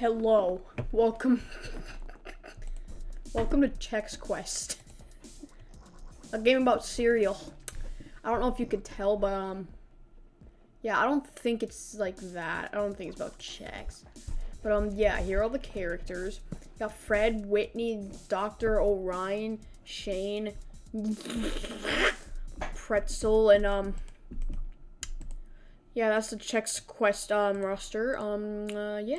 Hello. Welcome. Welcome to Chex Quest. A game about cereal. I don't know if you could tell, but um yeah, I don't think it's like that. I don't think it's about Chex. But um yeah, here are all the characters. Got Fred, Whitney, Dr. Orion, Shane, Pretzel, and um yeah, that's the Chex Quest um roster. Um uh, yeah.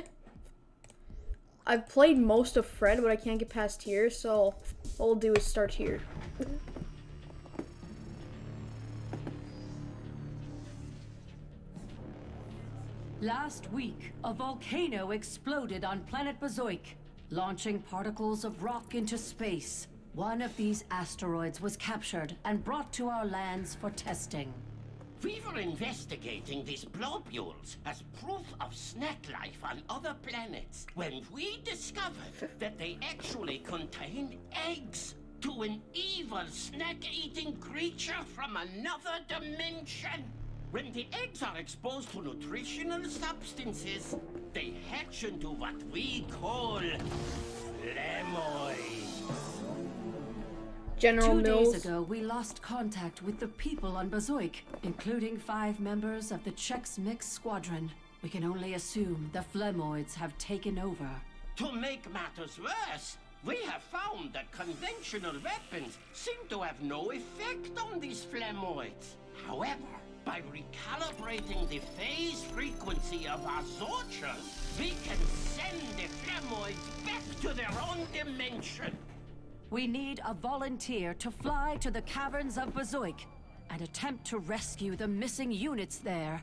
I've played most of Fred, but I can't get past here, so all we'll do is start here. Last week, a volcano exploded on planet Bazoik, launching particles of rock into space. One of these asteroids was captured and brought to our lands for testing. We were investigating these globules as proof of snack life on other planets when we discovered that they actually contain eggs to an evil snack-eating creature from another dimension. When the eggs are exposed to nutritional substances, they hatch into what we call Flemoids. General Two Mills. days ago, we lost contact with the people on Bazoik, including five members of the Chex Mix Squadron. We can only assume the Flemoids have taken over. To make matters worse, we have found that conventional weapons seem to have no effect on these Flemoids. However, by recalibrating the phase frequency of our Zorcher, we can send the Flemoids back to their own dimension. We need a volunteer to fly to the caverns of Bazoik and attempt to rescue the missing units there.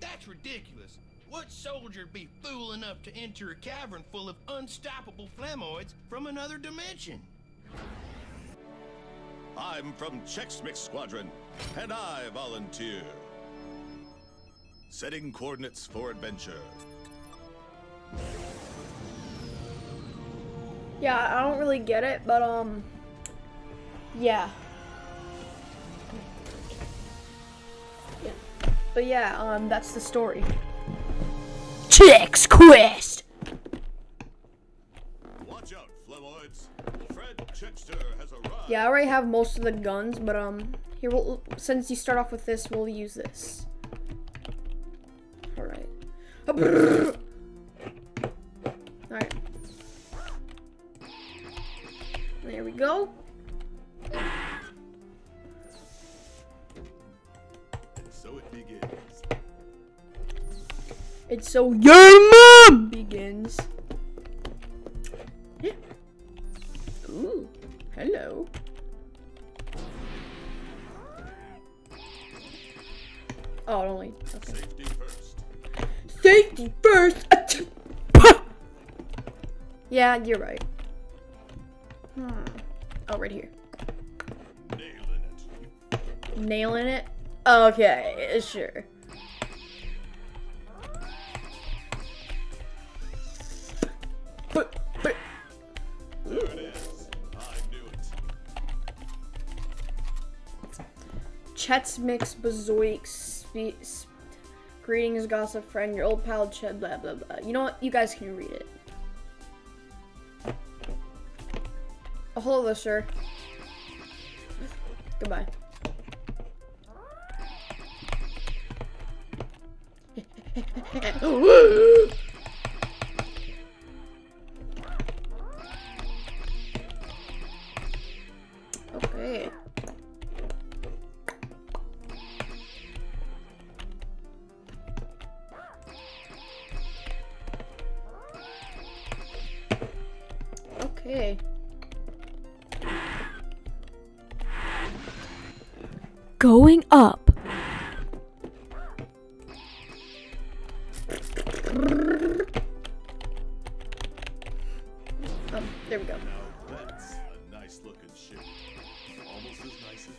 That's ridiculous. What soldier'd be fool enough to enter a cavern full of unstoppable Flemoids from another dimension? I'm from Chex Mix Squadron, and I volunteer. Setting coordinates for adventure. Yeah, I don't really get it, but um, yeah. Yeah. But yeah, um, that's the story. Chex Quest. Watch out, Flemoids. Fred Chexter has arrived. Yeah, I already have most of the guns, but um, here we'll since you start off with this, we'll use this. All right. All right. Go. And so it begins. It's so your mom begins. Yeah. Ooh, hello. Oh, it only. Okay. Safety first. Safety first. Yeah, you're right. Hmm. Oh, right here. Nailing it. Nailing it. Okay, sure. But, but, There it is. I knew it. Chet's Mix Bazoik spe- Greetings, gossip friend, your old pal Chet, blah blah blah. You know what? You guys can read it. Oh, hello Going up. Um, there we go. Now that's a nice looking ship. Almost as nice as.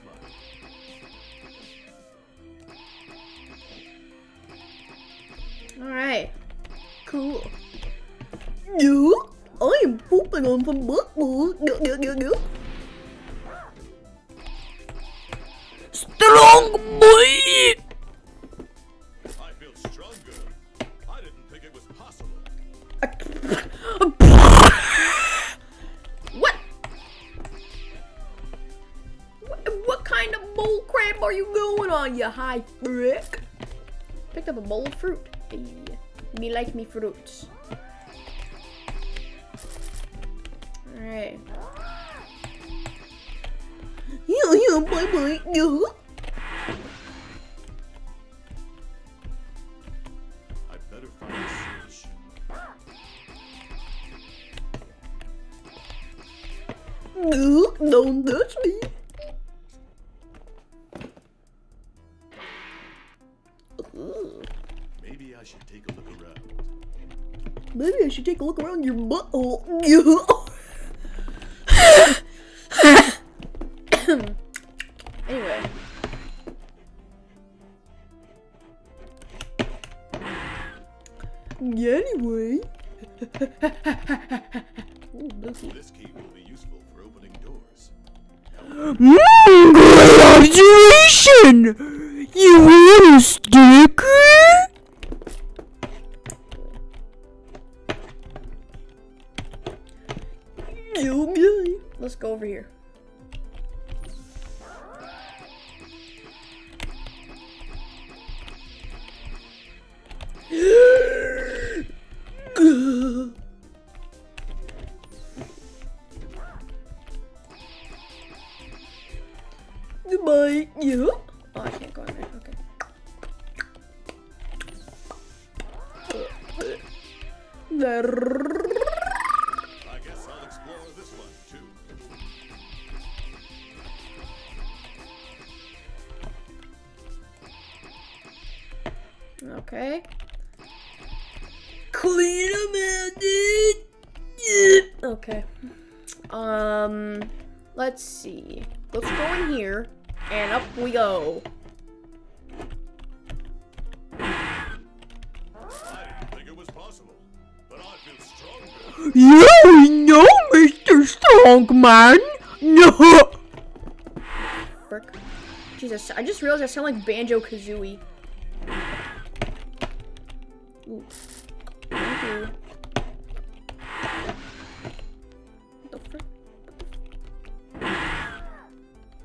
Alright. Cool. You? I am pooping on some bubbles. Are you going on, you high frick? Picked up a bowl of fruit. Hey, me like me fruits. Alright. Yeah, yeah, bye bye. Yeah. I better find a solution. Yeah, Don't touch me. I should take a look around. Maybe I should take a look around your butthole. Yeah. anyway. Yeah, anyway. Ooh, Lucy. This key will be useful for opening doors. Mmm, Yeah. Oh, I can't go in there. Okay. Strongman! No! Frick. Jesus, I just realized I sound like Banjo Kazooie. What the frick?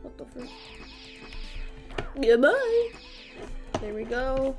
What the frick? Goodbye. There we go.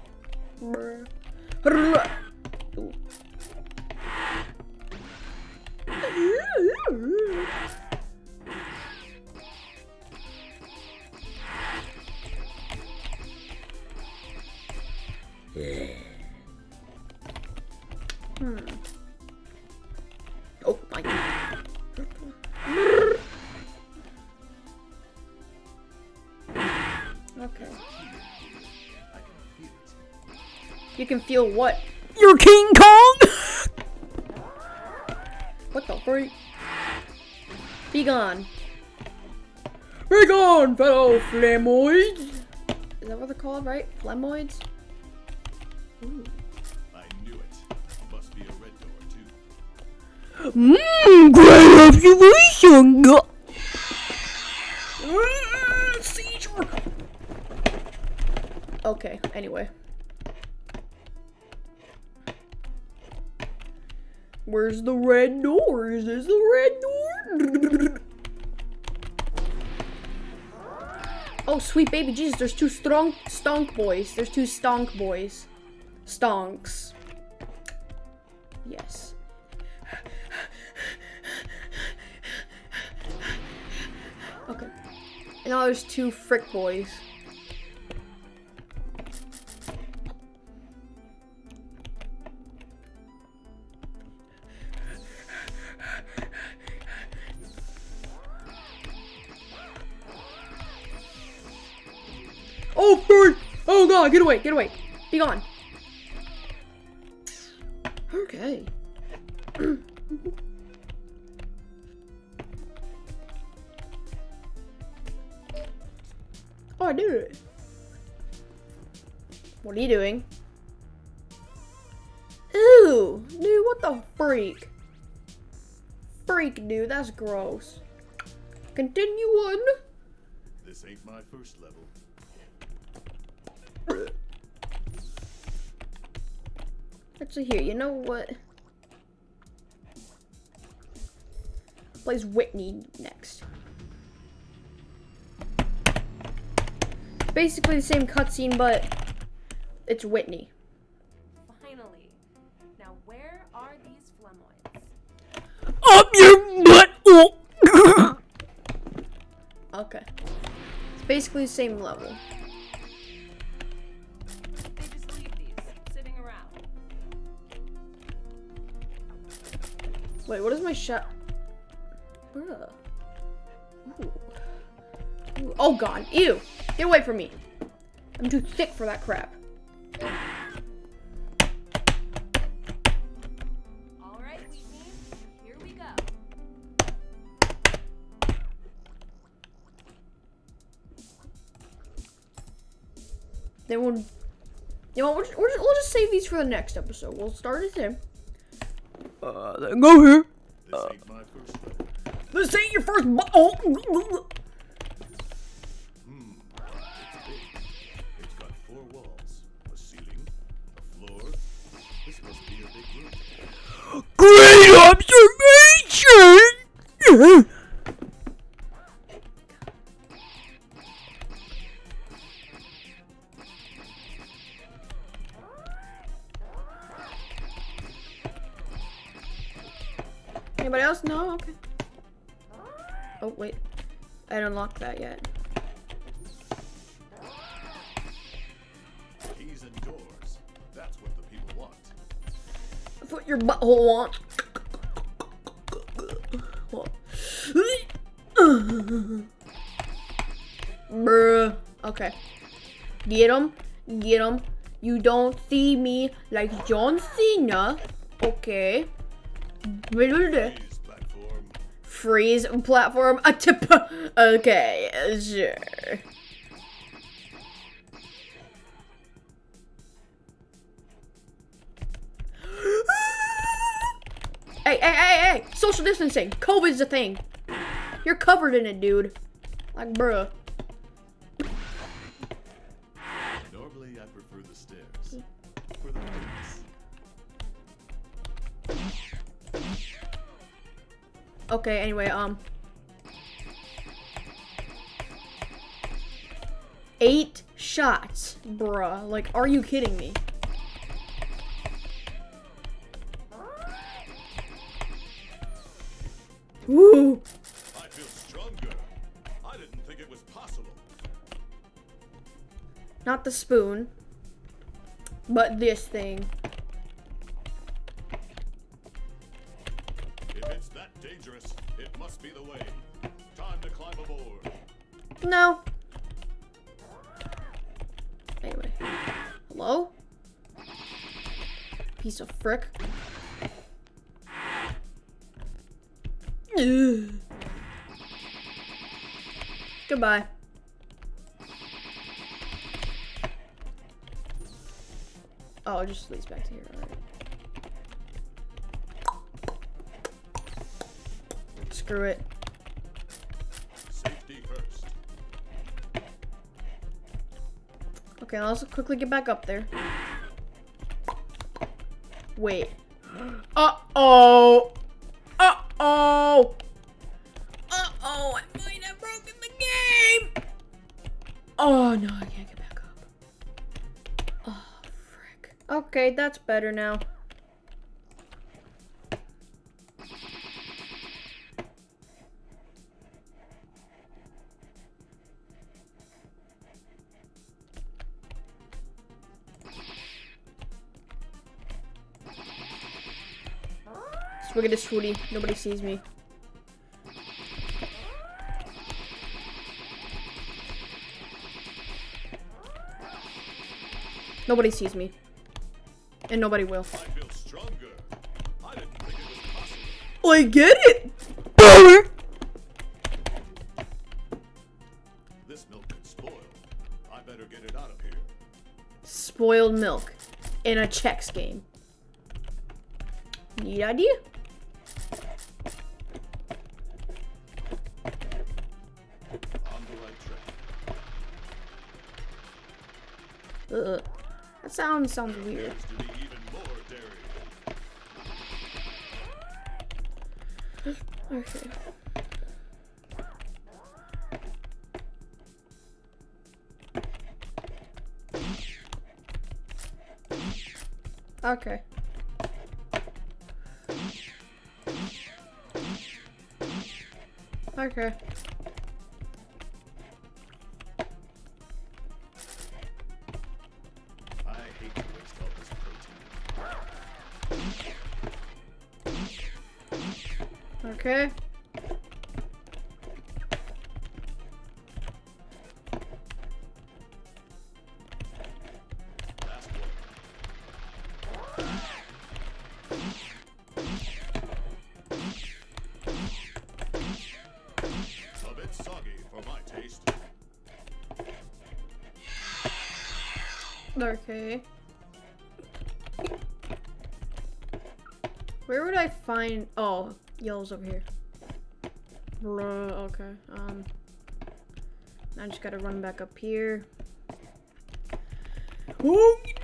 Can feel what? You're King Kong? What the freak? Be gone. Be gone, fellow flamoids! Is that what they're called, right? Flemoids? I knew it. Must be a red door too. Mmm, great observation! Okay, anyway. Where's the red door? Is this the red door? Oh, sweet baby Jesus, there's two strong stonk boys. There's two stonk boys. Stonks. Yes. Okay. And now there's two frick boys. Oh get away, get away. Be gone. Okay. oh, I did it. What are you doing? Ew, dude, what the freak? Freak, dude, that's gross. Continue on. This ain't my first level. Actually, here, you know what? Plays Whitney next. basically the same cutscene, but it's Whitney. Finally. Now, where are these Flemoids? Up your butt. Oh. Okay. It's basically the same level. Wait, what is my shot? Bruh. Ooh. Ooh. Oh god, ew! Get away from me! I'm too thick for that crap. All right, Whitney. Here we go. Then we'll, you know, we'll, just, we'll just- we'll just save these for the next episode. We'll start it there. Uh, then go here. This ain't my first. This ain't your first. Oh. Anybody else? No? Okay. Oh, wait. I didn't unlock that yet. Keys and doors. That's what the people want. That's what your butthole wants. Bruh. Okay. Get him. Get him. You don't see me like John Cena. Okay. Freeze platform. A tip. Okay, sure. Hey, hey, hey, hey! Social distancing. COVID's a thing. You're covered in it, dude. Like, bruh. Okay, anyway, um. Eight shots, bruh. Like, are you kidding me? Woo! I feel stronger. I didn't think it was possible. Not the spoon, but this thing. No. Anyway. Hello? Piece of frick. Ugh. Goodbye. Oh, it just leads back to here. Alright. Screw it. Okay, now let's quickly get back up there. Wait. Uh oh. Uh oh. Uh oh. I might have broken the game. Oh no, I can't get back up. Oh frick. Okay, that's better now. Swigga swooty. Nobody sees me. Nobody sees me. And nobody will. I feel stronger. I didn't think it was possible. I get it. This milk could spoil. I better get it out of here. Spoiled milk in a Chex game. Neat idea. Ugh. That sound sounds weird. okay. Okay. Okay. Okay. Where would I find? Oh, yellow's over here. Okay. Um, I just gotta run back up here. Okie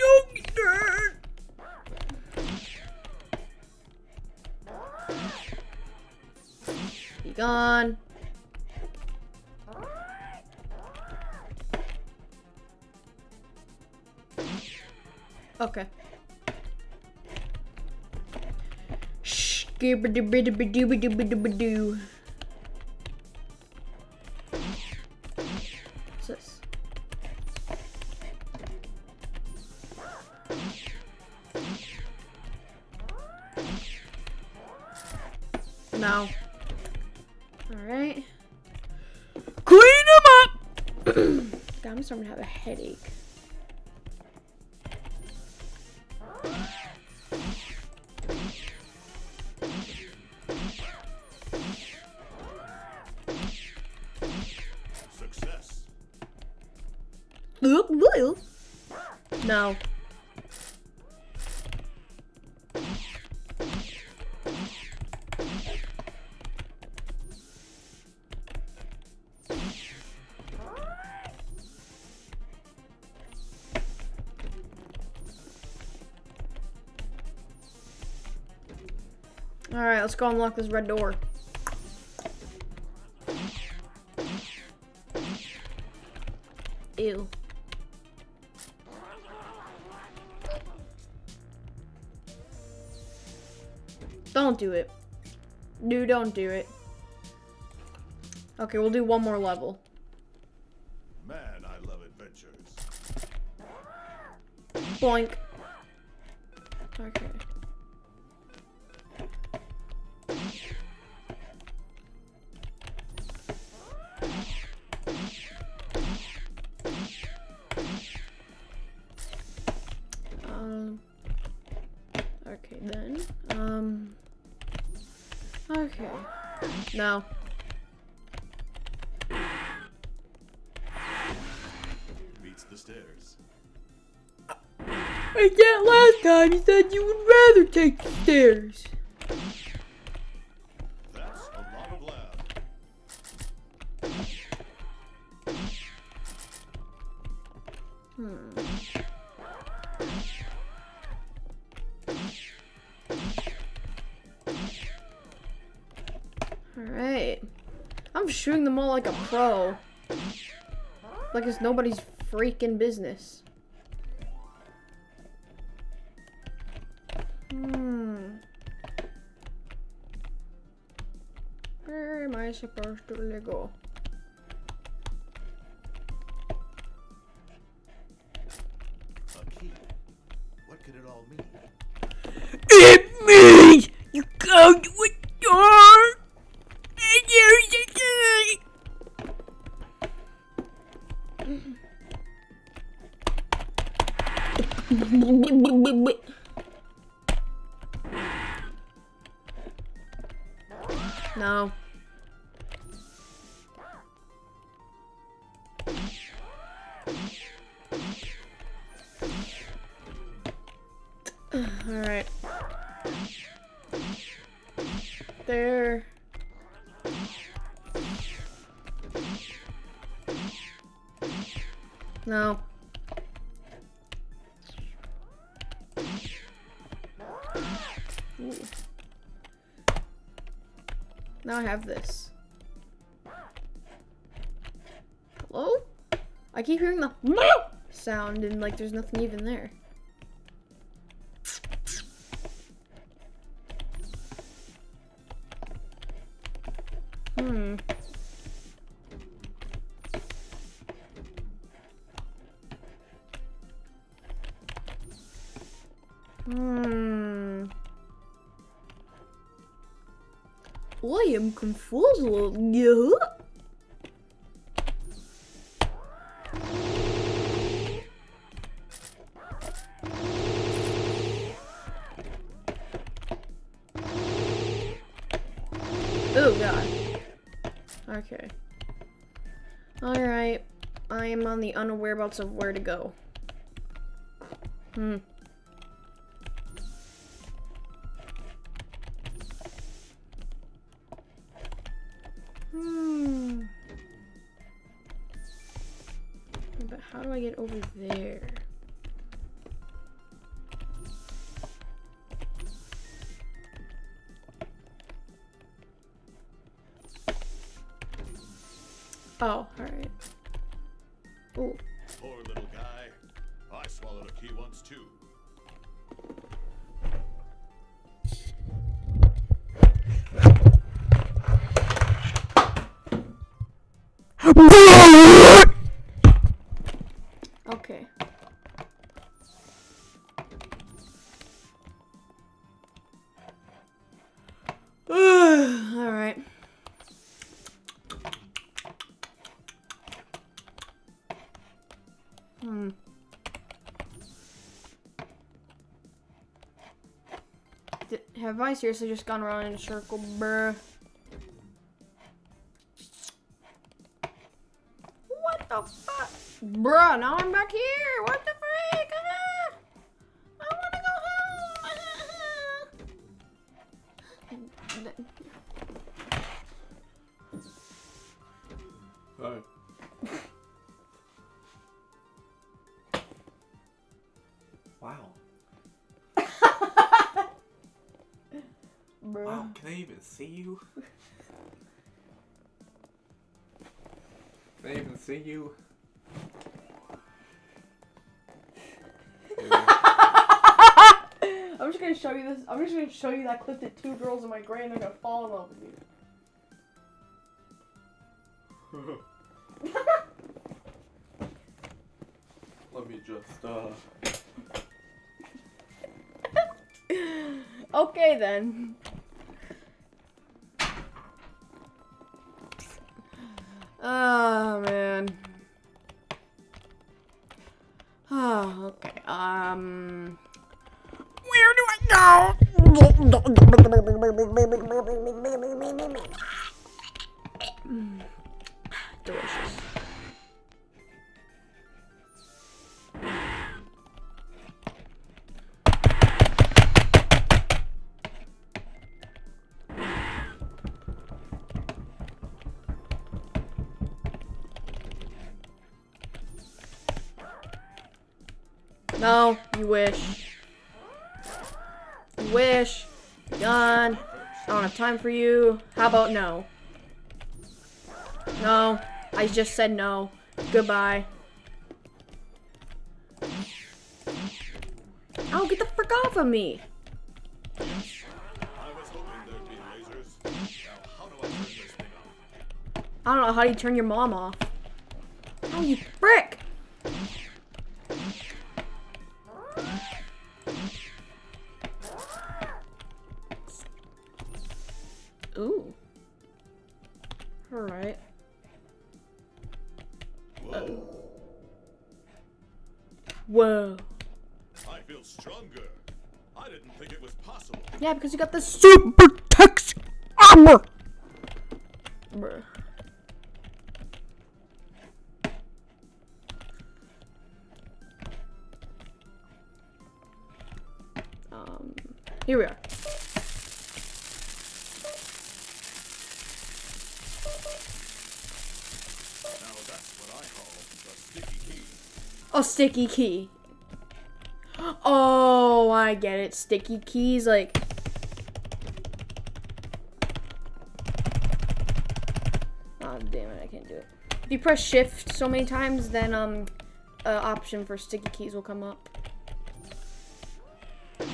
Okay. What's No. Alright, let's go unlock this red door. Do it. Dude, don't do it. Okay, we'll do one more level. Man, I love adventures. Boink. No. Beats the stairs. And yet last time you said you would rather take the stairs. Them all like pro. Like it's nobody's freaking business. Hmm. Where am I supposed to go? A key. What could it all mean? It means you go to a door No. Alright. There. No. Now I have this. Hello? I keep hearing the sound and like there's nothing even there. I am confused. Yeah. Oh god. Okay. Alright. I am on the unaware of where to go. Hmm. Oh, alright. Ooh. Poor little guy. I swallowed a key once too. Have I seriously just gone around in a circle, bruh? What the fuck? Bruh, now I'm back here. Even see you? Can I even see you? I'm just gonna show you this. I'm just gonna show you that clip that two girls in my grade and they're gonna fall in love with you. Let me just, uh. Okay then. Oh man. Oh, okay. Um. Where do I go? Delicious. Wish. Wish. Gone. I don't have time for you. How about no? No. I just said no. Goodbye. Oh, get the frick off of me. I don't know how do you turn your mom off. Oh, you frick! Yeah, because you got the super Chex armor. Bruh. Um, here we are. Oh, sticky key. Oh, I get it. Sticky keys, like. Press shift so many times, then, um, a option for sticky keys will come up. I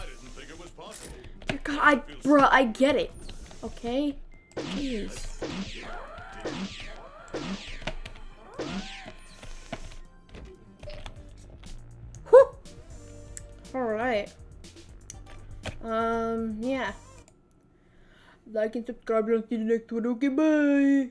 didn't think it was possible. Dear God, I, bruh, I get it. Okay? Jeez. Whew. Alright. Um, yeah. Like and subscribe and I'll see you next one. Okay, bye.